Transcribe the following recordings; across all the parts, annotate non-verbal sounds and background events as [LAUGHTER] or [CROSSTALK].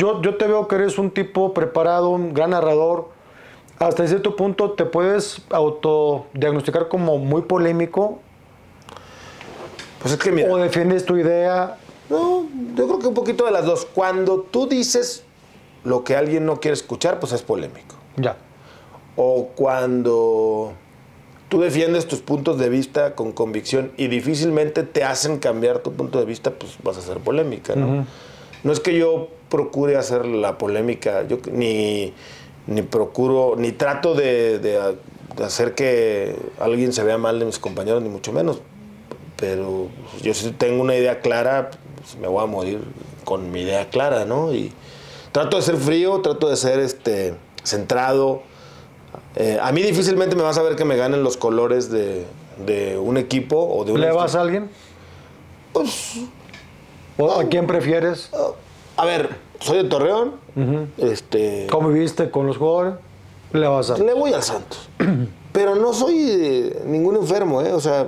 yo, yo te veo que eres un tipo preparado, un gran narrador. Hasta cierto punto te puedes autodiagnosticar como muy polémico. Pues es que mira. O defiendes tu idea. No, yo creo que un poquito de las dos. Cuando tú dices lo que alguien no quiere escuchar, pues es polémico. Ya. O cuando tú defiendes tus puntos de vista con convicción y difícilmente te hacen cambiar tu punto de vista, pues vas a ser polémica, ¿no? No es que yo procure hacer la polémica, yo ni, ni procuro, ni trato de, de hacer que alguien se vea mal de mis compañeros, ni mucho menos. Pero yo si tengo una idea clara, pues me voy a morir con mi idea clara, ¿no? Y trato de ser frío, trato de ser este, centrado. Eh, a mí difícilmente me vas a ver que me ganen los colores de, de un equipo o de una ¿Le vas a alguien? Pues, ¿O ¿A quién prefieres? a ver, soy de Torreón. este, ¿Cómo viviste con los jugadores? Le vas a. le voy al Santos. [CLEARS THROAT] Pero no soy eh, ningún enfermo, ¿eh? O sea,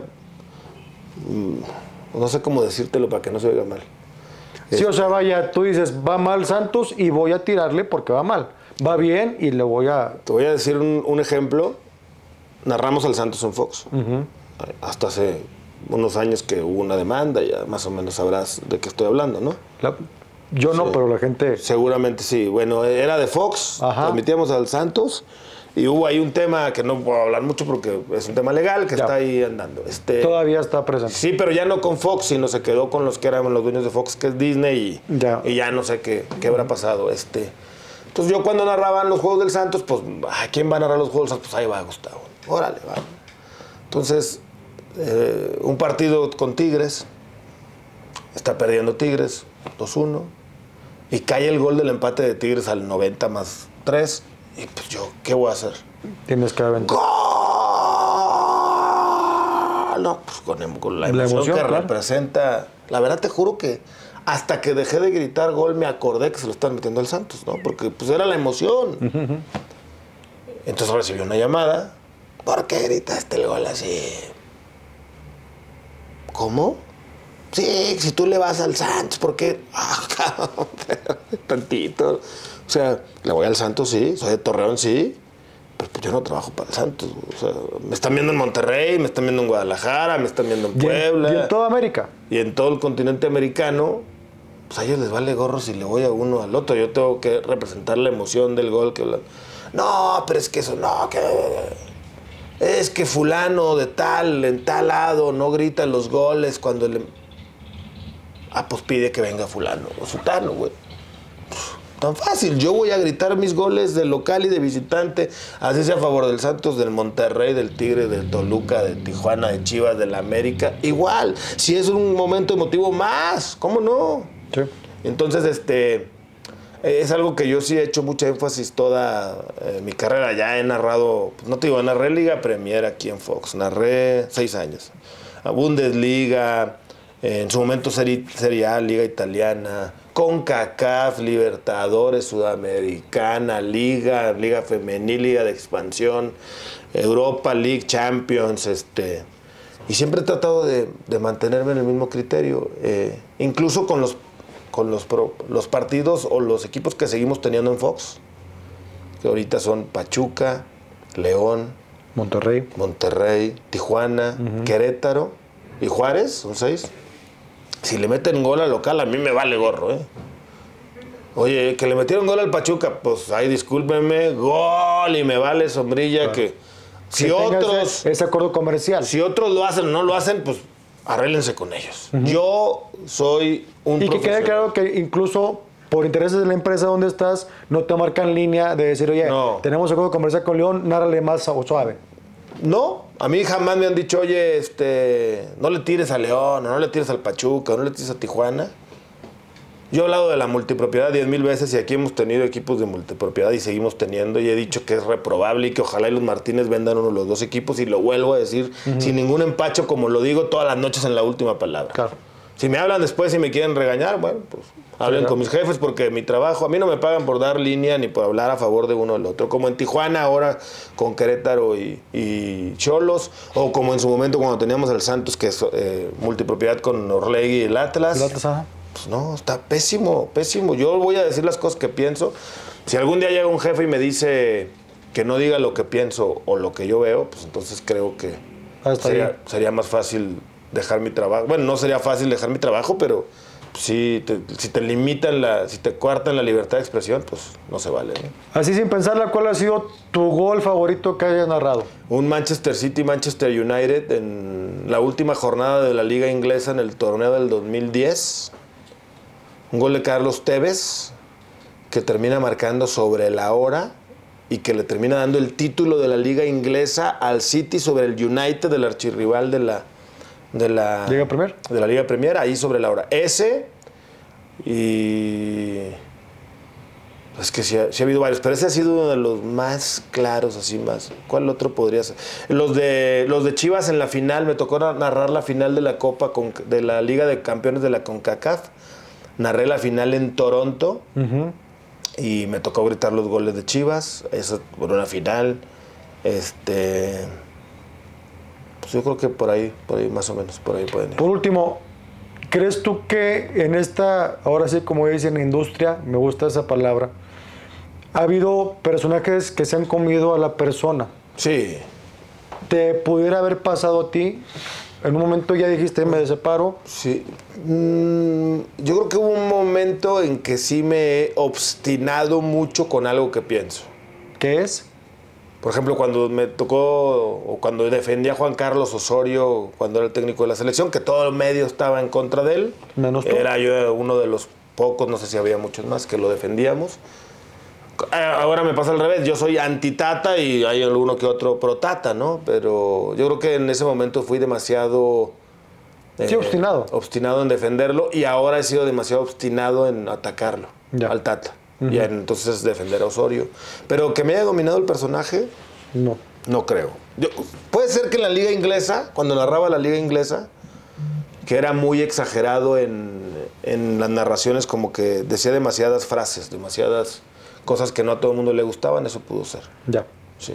mm, no sé cómo decírtelo para que no se oiga mal. Sí, o sea, vaya, tú dices, va mal Santos y voy a tirarle porque va mal. Va bien y le voy a. Te voy a decir un, un ejemplo. Narramos al Santos en Fox. Hasta hace unos años que hubo una demanda, ya más o menos sabrás de qué estoy hablando, ¿no? La- yo no, Sí. pero la gente. Seguramente sí. Bueno, era de Fox, Ajá. transmitíamos al Santos y hubo ahí un tema que no puedo hablar mucho porque es un tema legal que Ya. está ahí andando. Este, Todavía está presente. Sí, pero ya no con Fox, sino se quedó con los que eran los dueños de Fox, que es Disney, y Ya. y ya no sé qué, qué habrá pasado. Este, entonces yo cuando narraban los juegos del Santos, pues, ¿a quién va a narrar los juegos del Santos? Pues ahí va Gustavo. Órale, va. Entonces, eh, un partido con Tigres, está perdiendo Tigres, 2-1, y cae el gol del empate de Tigres al 90 más 3, y pues yo, ¿qué voy a hacer? Tienes que aventar. ¡Gol! No, pues con, em- con la La emoción, emoción, que claro. representa. La verdad te juro que hasta que dejé de gritar gol me acordé que se lo están metiendo al Santos, ¿no? Porque pues era la emoción. Entonces recibí una llamada. ¿Por qué gritaste el gol así? ¿Cómo? Sí, si tú le vas al Santos, ¿por qué? [LAUGHS] Ah, cabrón, tantito. O sea, le voy al Santos, sí. Soy de Torreón, sí. Pero pues yo no trabajo para el Santos. O sea, me están viendo en Monterrey, me están viendo en Guadalajara, me están viendo en Y en- Puebla. y en toda América. Y en todo el continente americano, pues a ellos les vale gorro si le voy a uno al otro. Yo tengo que representar la emoción del gol. que No, pero es que eso, no, que... Es que fulano de tal, en tal lado, no grita los goles cuando le... Ah, pues pide que venga fulano o sutano, güey. Tan fácil, yo voy a gritar mis goles de local y de visitante, así sea a favor del Santos, del Monterrey, del Tigre, del Toluca, de Tijuana, de Chivas, del América. Igual, si es un momento emotivo más, ¿cómo no? Sí. Entonces, este, es algo que yo sí he hecho mucha énfasis toda eh, mi carrera. Ya he narrado, pues, no te digo, narré Liga Premier aquí en Fox, narré seis años. A Bundesliga, eh, en su momento Serie, Serie A, Liga Italiana, CONCACAF, Libertadores, Sudamericana, Liga, Liga Femenil, Liga de Expansión, Europa League, Champions, este... Y siempre he tratado de, de mantenerme en el mismo criterio, eh, incluso con los con los, pro- los partidos o los equipos que seguimos teniendo en Fox, que ahorita son Pachuca, León, Monterrey. Monterrey, Tijuana, Querétaro y Juárez, son seis. Si le meten gol al local, a mí me vale gorro, ¿eh? Oye, que le metieron gol al Pachuca, pues ahí discúlpenme, gol y me vale sombrilla que si Que otros ese, ese acuerdo comercial. si otros lo hacen o no lo hacen, pues arréglense con ellos. Yo soy un y que quede claro que incluso por intereses de la empresa donde estás, no te marcan línea de decir, oye, No. tenemos acuerdo comercial con León, nárrale más o suave. No, a mí jamás me han dicho, oye, este, no le tires a León, o no le tires al Pachuca, o no le tires a Tijuana. Yo he hablado de la multipropiedad diez mil veces y aquí hemos tenido equipos de multipropiedad y seguimos teniendo y he dicho que es reprobable y que ojalá y los Martínez vendan uno de los dos equipos y lo vuelvo a decir sin ningún empacho como lo digo todas las noches en la última palabra. Claro. Si me hablan después y me quieren regañar, bueno, pues hablen con mis jefes porque mi trabajo, a mí no me pagan por dar línea ni por hablar a favor de uno o del otro. Como en Tijuana ahora con Querétaro y, y Cholos, o como en su momento cuando teníamos el Santos, que es eh, multipropiedad con Orlegui y el Atlas. El Atlas, ajá. Pues no, está pésimo, pésimo. Yo voy a decir las cosas que pienso. Si algún día llega un jefe y me dice que no diga lo que pienso o lo que yo veo, pues entonces creo que Ah, sería, más fácil dejar mi trabajo. Bueno, no sería fácil dejar mi trabajo, pero si te, si te limitan la, si te cuartan la libertad de expresión, pues no se vale. ¿no? Así sin pensarla, ¿cuál ha sido tu gol favorito que hayas narrado? Un Manchester City, Manchester United en la última jornada de la liga inglesa en el torneo del 2010. Un gol de Carlos Tevez que termina marcando sobre la hora y que le termina dando el título de la liga inglesa al City sobre el United, del archirrival de la, de la Liga Premier. De la Liga Premier, ahí sobre la hora. Ese y... Es que sí ha, sí ha habido varios, pero ese ha sido uno de los más claros, así más. ¿Cuál otro podría ser? Los de, los de Chivas en la final, me tocó na- narrar la final de la Copa con- de la Liga de Campeones de la CONCACAF. Narré la final en Toronto y me tocó gritar los goles de Chivas. Eso por una final. Este. Pues yo creo que por ahí, por ahí más o menos, por ahí pueden ir. Por último, ¿crees tú que en esta, ahora sí como dicen, industria, me gusta esa palabra, ha habido personajes que se han comido a la persona? Sí, ¿Te pudiera haber pasado a ti? En un momento ya dijiste, me separo. Sí. Mm, yo creo que hubo un momento en que sí me he obstinado mucho con algo que pienso. ¿Qué es? Por ejemplo, cuando me tocó, o cuando defendía a Juan Carlos Osorio, cuando era el técnico de la selección, que todo el medio estaba en contra de él. Menos tú. Era yo uno de los pocos, no sé si había muchos más, que lo defendíamos. Eh, Ahora me pasa al revés, yo soy antitata y hay alguno que otro protata, ¿no? Pero yo creo que en ese momento fui demasiado... Sí, obstinado. Obstinado en defenderlo y ahora he sido demasiado obstinado en atacarlo, Ya. al Tata. Y en- entonces defender a Osorio. Pero que me haya dominado el personaje, No. no creo. Yo- puede ser que en la liga inglesa, cuando narraba la liga inglesa, que era muy exagerado en, en las narraciones, como que decía demasiadas frases, demasiadas cosas que no a todo el mundo le gustaban, eso pudo ser. Ya. Sí.